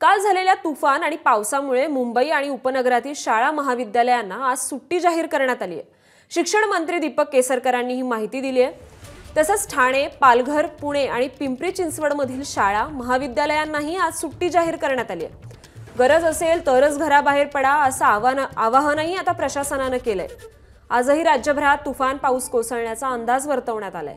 काल झालेल्या तुफान आणि पावसामुळे मुंबई आणि उपनगरातील शाळा महाविद्यालयांना आज सुट्टी जाहीर करण्यात आली आहे. शिक्षण मंत्री दीपक केसरकरांनी ही माहिती दिली आहे. तसंच ठाणे पालघर पुणे आणि पिंपरी चिंचवडमधील शाळा महाविद्यालयांनाही आज सुट्टी जाहीर करण्यात आली आहे. गरज असेल तरच घराबाहेर पडा असं आवाहन आवाहनही आता प्रशासनानं केलंय. आजही राज्यभरात तुफान पाऊस कोसळण्याचा अंदाज वर्तवण्यात आलाय.